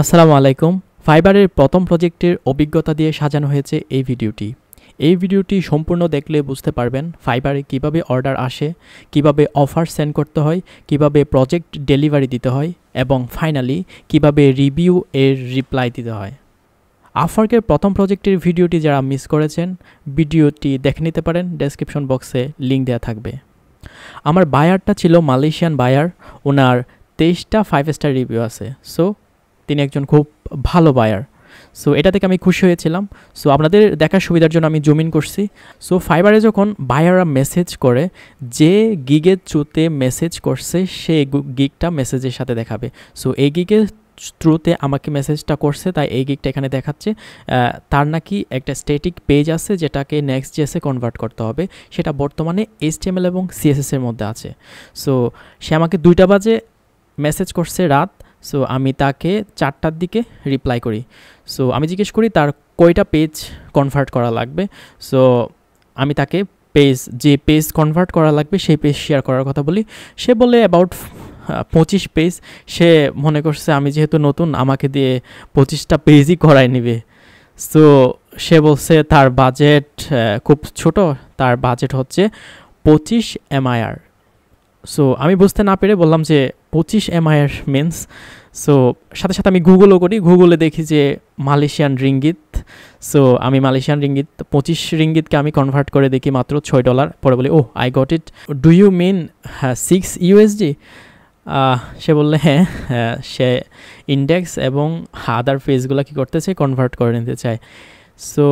আসসালামু আলাইকুম। ফাইবারের প্রথম প্রজেক্টের অভিজ্ঞতা দিয়ে সাজানো হয়েছে এই ভিডিওটি। এই ভিডিওটি সম্পূর্ণ দেখলে বুঝতে পারবেন ফাইবারে কীভাবে অর্ডার আসে, কীভাবে অফার সেন্ড করতে হয়, কীভাবে প্রজেক্ট ডেলিভারি দিতে হয় এবং ফাইনালি কীভাবে রিভিউ এর রিপ্লাই দিতে হয়। আফার্কের প্রথম প্রজেক্টের ভিডিওটি যারা মিস করেছেন, ভিডিওটি দেখে নিতে পারেন ডেসক্রিপশন বক্সে লিঙ্ক দেওয়া থাকবে। আমার বায়ারটা ছিল মালয়েশিয়ান বায়ার ওনার তেইশটা ফাইভ স্টার রিভিউ আছে। সো তিনি একজন খুব ভালো বায়ার সো এটা থেকে আমি খুশি হয়েছিলাম। সো আপনাদের দেখার সুবিধার জন্য আমি জমিন করছি। সো ফাইবারে যখন বায়াররা মেসেজ করে, যে গিগের থ্রুতে মেসেজ করছে, সে গিগটা মেসেজের সাথে দেখাবে। সো এই গিগের থ্রুতে আমাকে মেসেজটা করছে, তাই এই গিকটা এখানে দেখাচ্ছে। তার নাকি একটা স্টেটিক পেজ আছে, যেটাকে নেক্সট জেসে কনভার্ট করতে হবে। সেটা বর্তমানে এইচটিএমএল এবং সিএসএস এর মধ্যে আছে। সো সে আমাকে দুইটা বাজে মেসেজ করছে রাত। সো আমি তাকে চারটার দিকে রিপ্লাই করি। সো আমি জিজ্ঞেস করি, তার কয়টা পেজ কনভার্ট করা লাগবে? সো আমি তাকে পেজ যে পেজ কনভার্ট করা লাগবে, সেই পেজ শেয়ার করার কথা বলি। সে বলে অ্যাবাউট পঁচিশ পেজ সে মনে করছে, আমি যেহেতু নতুন, আমাকে দিয়ে পঁচিশটা পেজই করাই নেবে। সো সে বলছে, তার বাজেট খুব ছোট। তার বাজেট হচ্ছে পঁচিশ এমআইআর সো আমি বুঝতে না পেরে বললাম যে, পঁচিশ এমআইয়ের মেন্স সো সাথে সাথে আমি গুগলও করি। গুগলে দেখি যে মালয়েশিয়ান রিঙ্গিত সো আমি মালয়েশিয়ান রিঙ্গিত পঁচিশ রিঙ্গিতকে আমি কনভার্ট করে দেখি মাত্র ছয় ডলার পরে বলি ও I got it do you mean হ্যাঁ সিক্স ইউএসডি সে বললে হ্যাঁ সে ইন্ডেক্স এবং আদার কী করতে চায় কনভার্ট করে নিতে চায়। So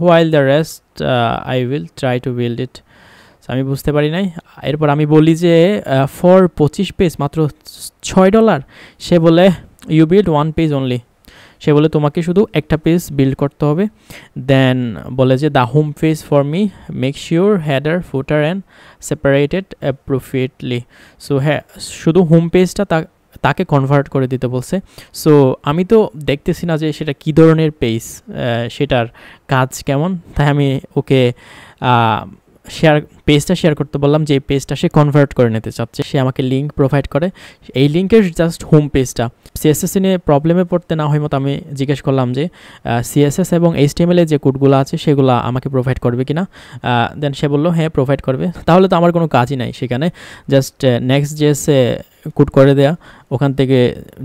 while the rest I will try to build it আমি বুঝতে পারি নাই। এরপর আমি বলি যে ফর পঁচিশ পেজ মাত্র ছয় ডলার সে বলে you build one page only সে বলে, তোমাকে শুধু একটা পেজ বিল্ড করতে হবে। দেন বলে যে the home page for me make sure header footer and separated appropriately so হ্যাঁ শুধু হোম পেজটা তাকে কনভার্ট করে দিতে বলছে। সো আমি তো দেখতেছি না যে, সেটা কী ধরনের পেজ সেটার কাজ কেমন। তাই আমি ওকে শেয়ার পেজটা শেয়ার করতে বললাম যে এই পেজটা সে কনভার্ট করে নিতে চাচ্ছে। সে আমাকে লিঙ্ক প্রোভাইড করে। এই লিঙ্কের জাস্ট হোম পেজটা সিএসএস নিয়ে প্রবলেমে পড়তে না হয় মতো আমি জিজ্ঞেস করলাম যে সিএসএস এবং এইচটিএমএল যে কোডগুলো আছে সেগুলো আমাকে প্রোভাইড করবে কিনা? দেন সে বলল হ্যাঁ প্রোভাইড করবে। তাহলে তো আমার কোনো কাজই নাই সেখানে। জাস্ট নেক্সট জেসে কোড করে দেয়া। ওখান থেকে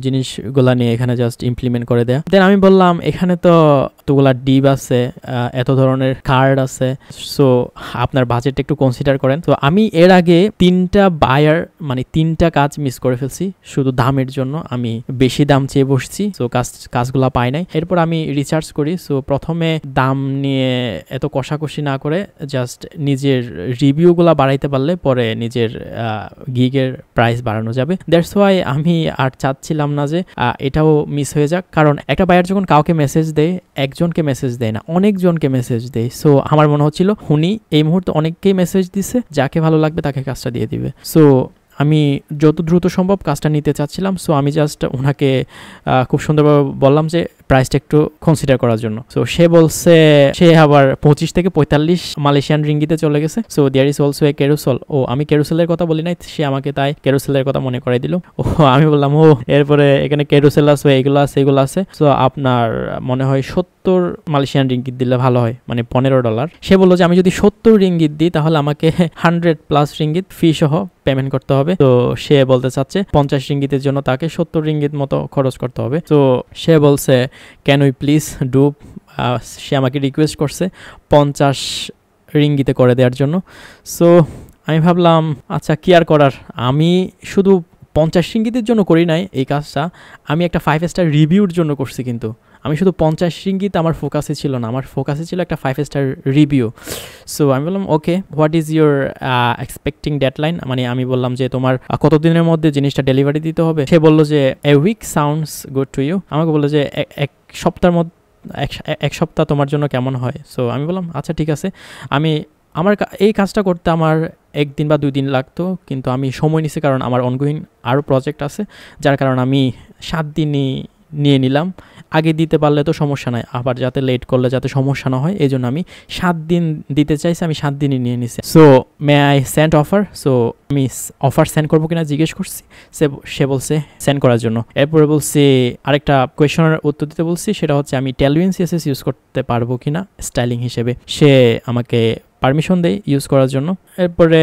জিনিসগুলা নিয়ে এখানে জাস্ট ইমপ্লিমেন্ট করে দেয়া। দেন আমি বললাম, এখানে তো এতগুলা ডিপ আছে এত ধরনের কার্ড আছে সো আপনার বাজেট একটু কনসিডার করেন। তো আমি এর আগে তিনটা বায়ার মানে তিনটা কাজ মিস করে ফেলছি। শুধু দামের জন্য আমি বেশি দাম চেয়ে বসছি সো কাজ, কাজগুলা পাই নাই। এরপর আমি রিচার্জ করি সো প্রথমে দাম নিয়ে এত কষাকষি না করে জাস্ট নিজের রিভিউগুলা বাড়াইতে পারলে পরে নিজের গিগের প্রাইস বাড়ানো যাবে। দ্যাটস ওয়াই আমি আর চাচ্ছিলাম না যে এটাও মিস হয়ে যাক। কারণ একটা বায়ার যখন কাউকে মেসেজ দেয়, একজনকে মেসেজ দেয় না, অনেকজনকে মেসেজ দেয়। সো আমার মনে হচ্ছিল উনি এই মুহূর্তে অনেককেই মেসেজ দিছে, যাকে ভালো লাগবে তাকে কাজটা দিয়ে দিবে। সো আমি যত দ্রুত সম্ভব কাজটা নিতে চাচ্ছিলাম। সো আমি জাস্ট ওনাকে খুব সুন্দরভাবে বললাম যে প্রাইসটা একটু কনসিডার করার জন্য। সো সে বলছে, সে আবার পঁচিশ থেকে পঁয়তাল্লিশ মালয়েশিয়ান রিঙ্গিতে চলে গেছে। So there is also a carousel ও, আমি কেরুসেলের কথা বলি নাই, সে আমাকে তাই কেরুসেলের কথা মনে করাই দিল। ও, আমি বললাম, ও, এরপরে এখানে কেরুসেল আছে, এগুলো আছে এগুলো আছে। সো আপনার মনে হয় সত্তর মালয়েশিয়ান রিঙ্গিত দিলে ভালো হয় মানে পনেরো ডলার। সে বলল যে, আমি যদি সত্তর রিঙ্গিত দিই, তাহলে আমাকে হান্ড্রেড প্লাস রিঙ্গিত ফি সহ পেমেন্ট করতে হবে। তো সে বলতে চাচ্ছে, পঞ্চাশ রিঙ্গিতের জন্য তাকে সত্তর রিঙ্গিত মতো খরচ করতে হবে। তো সে বলছে ক্যান উই প্লিজ ডু সে আমাকে রিকোয়েস্ট করছে পঞ্চাশ রিঙ্গিতে করে দেওয়ার জন্য। সো আমি ভাবলাম আচ্ছা কি আর করার? আমি শুধু পঞ্চাশ রিঙ্গিতের জন্য করি নাই এই কাজটা, আমি একটা ফাইভ স্টার রিভিউর জন্য করছি কিন্তু। আমি শুধু পঞ্চাশ রিঙ্গিত আমার ফোকাসে ছিল না, আমার ফোকাসে ছিল একটা ফাইভ স্টার রিভিউ সো আমি বললাম okay what is your expecting deadline মানে আমি বললাম যে, তোমার কতদিনের মধ্যে জিনিসটা ডেলিভারি দিতে হবে? সে বলল যে a week sounds good to you আমাকে বলল যে এক সপ্তাহের মধ্যে, এক সপ্তাহ তোমার জন্য কেমন হয়? সো আমি বললাম আচ্ছা ঠিক আছে। আমি, আমার এই কাজটা করতে আমার একদিন বা দুই দিন লাগতো, কিন্তু আমি সময় নিছি কারণ আমার অনগোয়িং আরও প্রজেক্ট আছে, যার কারণে আমি সাত দিনই নিয়ে নিলাম। আগে দিতে পারলে তো সমস্যা নাই, আবার যাতে লেট করলে যাতে সমস্যা না হয় এই জন্য আমি সাত দিন দিতে চাইছি, আমি সাত দিনই নিয়ে নিছি। So may I send offer so আমি অফার সেন্ড করব কিনা জিজ্ঞেস করছি, সে সে বলছে সেন্ড করার জন্য। এরপরে বলছি, আরেকটা কোয়েশনের উত্তর দিতে বলছি, সেটা হচ্ছে আমি টেলউইন সিএসএস ইউজ করতে পারব কিনা স্টাইলিং হিসেবে। সে আমাকে পারমিশন দেয় ইউজ করার জন্য। এরপরে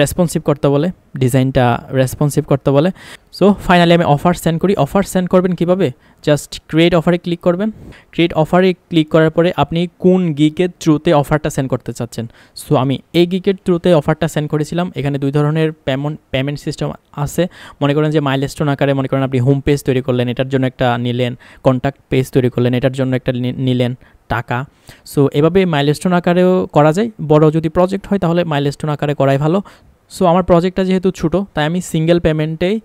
রেসপন্সিভ করতে বলে ডিজাইনটা রেসপন্সিভ করতে বলে। সো ফাইনালি আমি অফার সেন্ড করি। অফার সেন্ড করবেন কীভাবে? জাস্ট ক্রিয়েট অফারে ক্লিক করবেন। ক্রিয়েট অফারে ক্লিক করার পরে আপনি কোন গিকের থ্রুতে অফারটা সেন্ড করতে চাচ্ছেন? সো আমি এই গিকের থ্রুতে অফারটা সেন্ড করেছিলাম। এখানে দুই ধরনের পেমেন্ট পেমেন্ট সিস্টেম আছে। মনে করেন যে মাইলস্টোন আকারে মনে করেন আপনি হোম পেজ তৈরি করলেন, এটার জন্য একটা নিলেন। কন্ট্যাক্ট পেজ তৈরি করলেন, এটার জন্য একটা নিলেন টাকা। সো এভাবে মাইলস্টোন আকারেও করা যায়। বড় যদি প্রজেক্ট হয় তাহলে মাইলস্টোন আকারে করাই ভালো। সো আমার প্রজেক্টটা যেহেতু ছোটো, তাই আমি সিঙ্গেল পেমেন্টেই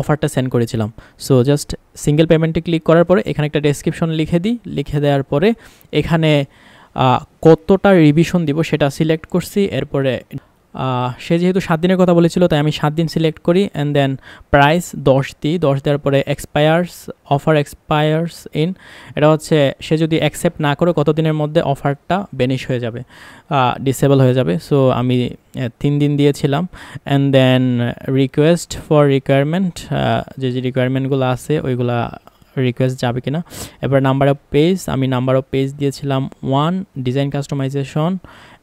অফারটা সেন্ড করেছিলাম। সো জাস্ট সিঙ্গেল পেমেন্টে ক্লিক করার পরে এখানে একটা ডেসক্রিপশন লিখে দিই। লিখে দেওয়ার পরে এখানে কতটা রিভিশন দিব সেটা সিলেক্ট করছি। এরপরে সে যেহেতু সাত দিনের কথা বলেছিল, তাই আমি সাত দিন সিলেক্ট করি অ্যান্ড দেন প্রাইস দশ দিই। দশ দেওয়ার পরে এক্সপায়ার্স অফার এক্সপায়ার্স ইন এটা হচ্ছে, সে যদি অ্যাকসেপ্ট না করে কত দিনের মধ্যে অফারটা বেনিশ হয়ে যাবে ডিসেবল হয়ে যাবে। সো আমি তিন দিন দিয়েছিলাম and then request for requirement যে যে রিকোয়ারমেন্টগুলো আছে, ওইগুলা রিকোয়েস্ট যাবে কিনা। এবার নাম্বার অফ পেজ আমি নাম্বার অফ পেজ দিয়েছিলাম one design customization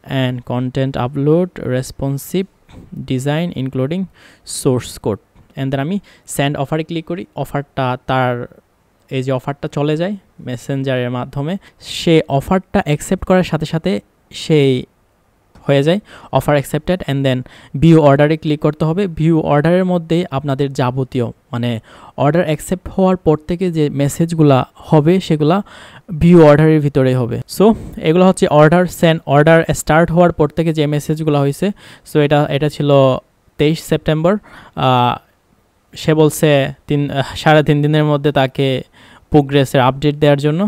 and content upload, responsive design, including source code. And then আমি স্যান্ড অফারে ক্লিক করি। অফারটা তার, এই যে অফারটা চলে যায় মেসেঞ্জারের মাধ্যমে। সে অফারটা অ্যাকসেপ্ট করার সাথে সাথে সেই হয়ে যায় offer accepted and then view অর্ডারে ক্লিক করতে হবে। ভিউ অর্ডারের মধ্যে আপনাদের যাবতীয় মানে অর্ডার অ্যাকসেপ্ট হওয়ার পর থেকে যে মেসেজগুলা হবে, সেগুলা ভিউ অর্ডারের ভিতরে হবে। সো এগুলো হচ্ছে অর্ডার সেন্ড অর্ডার স্টার্ট হওয়ার পর থেকে যে মেসেজগুলো হয়েছে। সো এটা এটা ছিল তেইশ সেপ্টেম্বর সে বলছে তিন, সাড়ে তিন দিনের মধ্যে তাকে প্রোগ্রেসের আপডেট দেওয়ার জন্য।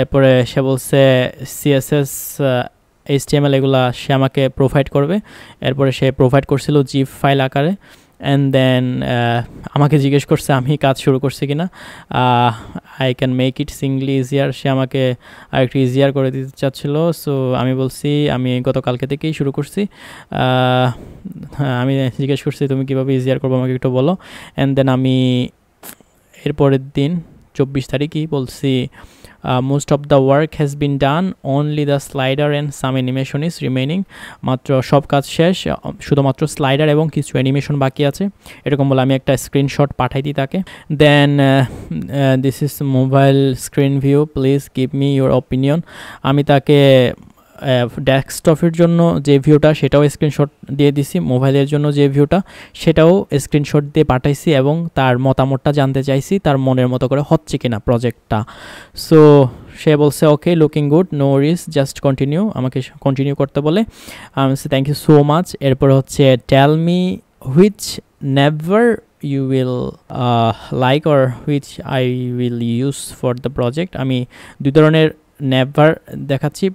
এরপরে সে বলছে সিএসএস এইচটিএমএল এগুলা সে আমাকে প্রোভাইড করবে। এরপরে সে প্রোভাইড করছিল জিপ ফাইল আকারে। অ্যান্ড দেন আমাকে জিজ্ঞেস করছে, আমি কাজ শুরু করছি কিনা? I can make it singly easier সে আমাকে আরেকটু ইজিয়ার করে দিতে চাচ্ছিলো। সো আমি বলছি, আমি গতকালকে থেকেই শুরু করছি। হ্যাঁ আমি জিজ্ঞেস করছি, তুমি কীভাবে ইজিয়ার করব, আমাকে একটু বলো? অ্যান্ড দেন আমি এরপরের দিন, চব্বিশ তারিখই বলছি most of the work has been done only the slider and some animation is remaining মাত্র সব কাজ শেষ শুধুমাত্র স্লাইডার এবং কিছু অ্যানিমেশন বাকি আছে। এরকম বলে আমি একটা স্ক্রিনশট পাঠাই দিই তাকে। Then this is mobile screen view please give me your opinion আমি তাকে ডেস্কটপের জন্য যে ভিউটা সেটাও স্ক্রিনশট দিয়ে দিছি। মোবাইলের জন্য যে ভিউটা সেটাও স্ক্রিনশট দিয়ে পাঠাইছি এবং তার মতামতটা জানতে চাইছি, তার মনের মতো করে হচ্ছে কিনা প্রজেক্টটা সো সে বলছে okay looking good no rush just continue আমাকে কন্টিনিউ করতে বলে। আমি থ্যাংক ইউ সো মাচ এরপর হচ্ছে tell me which navbar you will like or which I will use for the project আমি দুই ধরনের ন্যাপবার দেখাচ্ছি।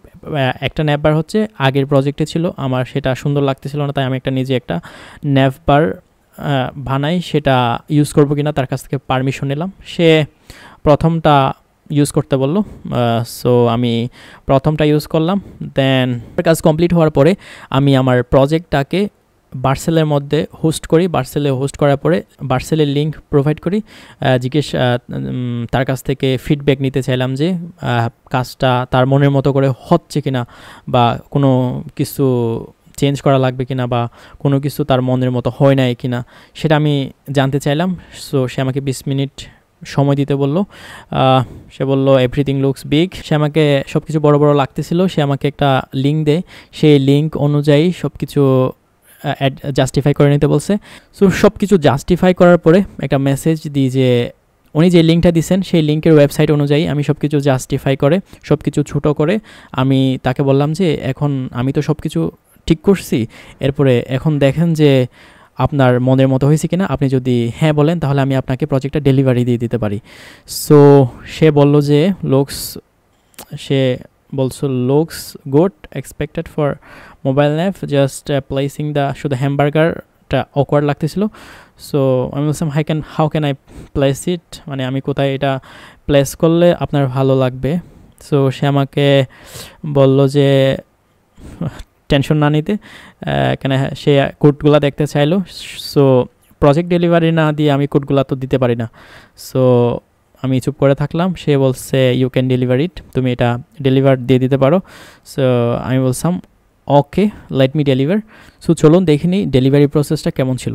একটা ন্যাপবার হচ্ছে, আগের প্রজেক্টে ছিল, আমার সেটা সুন্দর লাগতেছিল না, তাই আমি একটা নিজে একটা ন্যাপবার বানাই, সেটা ইউজ করব কিনা তার কাছ থেকে পারমিশন নিলাম। সে প্রথমটা ইউজ করতে বলল সো আমি প্রথমটা ইউজ করলাম দেন কাজ কমপ্লিট হওয়ার পরে আমি আমার প্রজেক্টটাকে বার্সেলের মধ্যে হোস্ট করি। বার্সেলে হোস্ট করার পরে বার্সেলের লিঙ্ক প্রোভাইড করি। জিজ্ঞেস তার কাছ থেকে ফিডব্যাক নিতে চাইলাম যে কাজটা তার মনের মতো করে হচ্ছে কিনা বা কোনো কিছু চেঞ্জ করা লাগবে কিনা বা কোনো কিছু তার মনের মতো হয় নাই কিনা সেটা আমি জানতে চাইলাম। সো সে আমাকে বিশ মিনিট সময় দিতে বলল। সে বলল এভরিথিং লুকস বিগ সে আমাকে সব কিছু বড় বড় লাগতেছিল। সে আমাকে একটা লিঙ্ক দেয়। সেই লিঙ্ক অনুযায়ী সব কিছু জাস্টিফাই করে নিতে বলছে। সো সব কিছু জাস্টিফাই করার পরে একটা মেসেজ দিই যে, উনি যে লিঙ্কটা দিচ্ছেন সেই লিঙ্কের ওয়েবসাইট অনুযায়ী আমি সব কিছু জাস্টিফাই করে সব কিছু ছোটো করে আমি তাকে বললাম যে, এখন আমি তো সব কিছু ঠিক করছি। এরপরে এখন দেখেন যে, আপনার মনের মতো হয়েছে কিনা, আপনি যদি হ্যাঁ বলেন, তাহলে আমি আপনাকে প্রজেক্টটা ডেলিভারি দিয়ে দিতে পারি। সো সে বলল যে, লোকস, সে বলছো looks good expected for mobile nav just uh, placing the শুধু হ্যামবার্গার একটা অকওয়ার্ড লাগতেছিল। সো আমি বলছিলাম hi can how can I place it মানে আমি কোথায় এটা প্লেস করলে আপনার ভালো লাগবে? সো সে আমাকে বলল যে টেনশন না নিতে কেন সে কোডগুলো দেখতে চাইলো। সো প্রজেক্ট ডেলিভারি না দিয়ে আমি কোডগুলো তো দিতে পারি না। সো আমি চুপ করে থাকলাম। সে বলছে ইউ ক্যান ডেলিভার ইট তুমি এটা ডেলিভার দিয়ে দিতে পারো। সো আমি বলছিলাম okay let me deliver so চলুন দেখে নিই ডেলিভারি প্রসেসটা কেমন ছিল।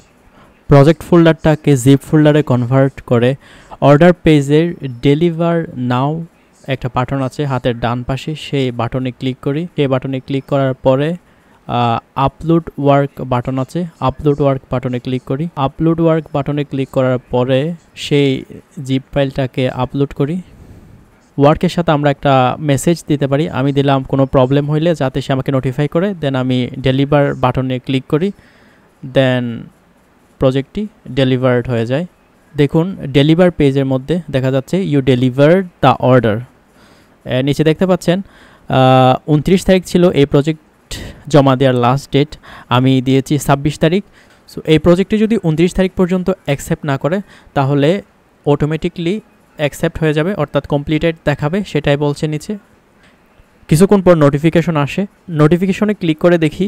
প্রজেক্ট ফোল্ডারটাকে জিপ ফোল্ডারে কনভার্ট করে অর্ডার পেজের ডেলিভার নাও একটা বাটন আছে, হাতের ডান পাশে। সেই বাটনে ক্লিক করি। সেই বাটনে ক্লিক করার পরে আপলোড ওয়ার্ক বাটন আছে। আপলোড ওয়ার্ক বাটনে ক্লিক করি। আপলোড ওয়ার্ক বাটনে ক্লিক করার পরে সেই জিপ ফাইলটাকে আপলোড করি। ওয়ার্কের সাথে আমরা একটা মেসেজ দিতে পারি। আমি দিলাম কোনো প্রবলেম হইলে যাতে সে আমাকে নোটিফাই করে দেন আমি ডেলিভার বাটনে ক্লিক করি। দেন প্রজেক্টটি ডেলিভার্ড হয়ে যায়। দেখুন ডেলিভার পেজের মধ্যে দেখা যাচ্ছে ইউ ডেলিভার্ড দ্য অর্ডার নিচে দেখতে পাচ্ছেন উনত্রিশ তারিখ ছিল এই প্রজেক্ট জমা দেওয়ার লাস্ট ডেট আমি দিয়েছি ছাব্বিশ তারিখ। সো এই প্রজেক্টটি যদি উনত্রিশ তারিখ পর্যন্ত অ্যাকসেপ্ট না করে, তাহলে অটোমেটিকলি অ্যাকসেপ্ট হয়ে যাবে, অর্থাৎ কমপ্লিটেড দেখাবে, সেটাই বলছে নিচে। কিছুক্ষণ পর নোটিফিকেশন আসে। নোটিফিকেশনে ক্লিক করে দেখি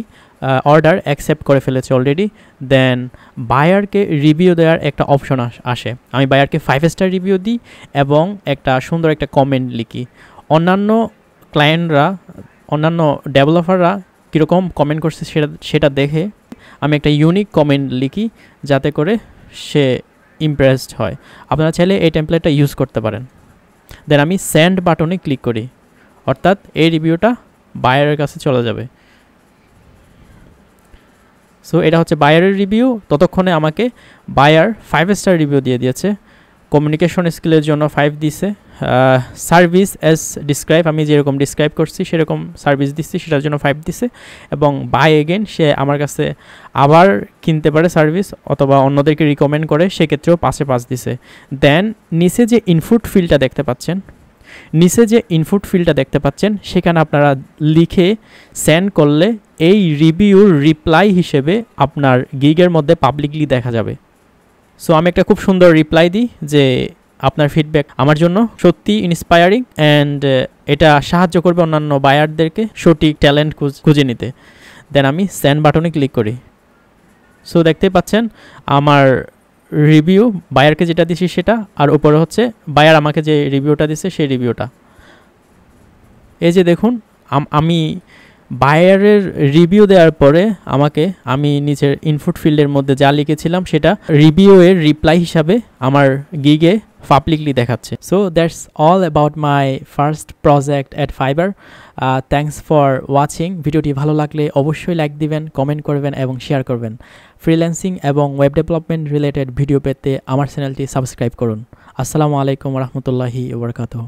অর্ডার অ্যাকসেপ্ট করে ফেলেছে অলরেডি দেন বায়ারকে রিভিউ দেওয়ার একটা অপশন আসে আমি বায়ারকে ফাইভ স্টার রিভিউ দিই এবং একটা সুন্দর একটা কমেন্ট লিখি। অন্যান্য ক্লায়েন্টরা অন্যান্য ডেভেলপাররা কীরকম কমেন্ট করছে সেটা সেটা দেখে আমি একটা ইউনিক কমেন্ট লিখি যাতে করে সে ইমপ্রেসড হয়। আপনারা চাইলে এই টেমপ্লেটটা ইউজ করতে পারেন। দেন আমি সেন্ড বাটনে ক্লিক করি। অর্থাৎ এই রিভিউটা বায়ারের কাছে চলে যাবে। সো এটা হচ্ছে বায়ারের রিভিউ ততক্ষণে আমাকে বায়ার ফাইভ স্টার রিভিউ দিয়ে দিয়েছে। কমিউনিকেশন স্কিলের জন্য ফাইভ দিছে। সার্ভিস অ্যাজ ডিসক্রাইব আমি যেরকম ডিসক্রাইব করছি, সেরকম সার্ভিস দিচ্ছি, সেটার জন্য ফাইভ দিছে। এবং বাই এগেন সে আমার কাছে আবার কিনতে পারে সার্ভিস অথবা অন্যদেরকে রিকমেন্ড করে, সেক্ষেত্রেও পাশে পাঁচ দিছে। দেন নিচে যে ইনফুট ফিলটা দেখতে পাচ্ছেন, নিচে যে ইনপুট ফিল্ডটা দেখতে পাচ্ছেন, সেখানে আপনারা লিখে সেন্ড করলে এই রিভিউর রিপ্লাই হিসেবে আপনার গিগের মধ্যে পাবলিকলি দেখা যাবে। সো আমি একটা খুব সুন্দর রিপ্লাই দিই যে আপনার ফিডব্যাক আমার জন্য সত্যি ইন্সপায়ারিং অ্যান্ড এটা সাহায্য করবে অন্যান্য বায়ারদেরকে সঠিক ট্যালেন্ট খুঁজে নিতে। দেন আমি স্যান্ড বাটনে ক্লিক করি। সো দেখতে পাচ্ছেন, আমার রিভিউ বায়ারকে যেটা দিছি সেটা, আর উপরে হচ্ছে বায়ার আমাকে যে রিভিউটা দিছে সেই রিভিউটা এই যে দেখুন, আমি বায়ারের রিভিউ দেওয়ার পরে আমাকে, আমি নিজের ইনপুট ফিল্ডের মধ্যে যা লিখেছিলাম সেটা রিভিউয়ের রিপ্লাই হিসাবে আমার গিগে পাবলিকলি দেখাচ্ছে। So that's all about my first project at Fiverr thanks for watching ভিডিওটি ভালো লাগলে অবশ্যই লাইক দিবেন কমেন্ট করবেন এবং শেয়ার করবেন। ফ্রিল্যান্সিং এবং ওয়েব ডেভেলপমেন্ট রিলেটেড ভিডিও পেতে আমার চ্যানেলটি সাবস্ক্রাইব করুন। আসসালামু আলাইকুম রহমতুল্লাহি ওবরকাতহ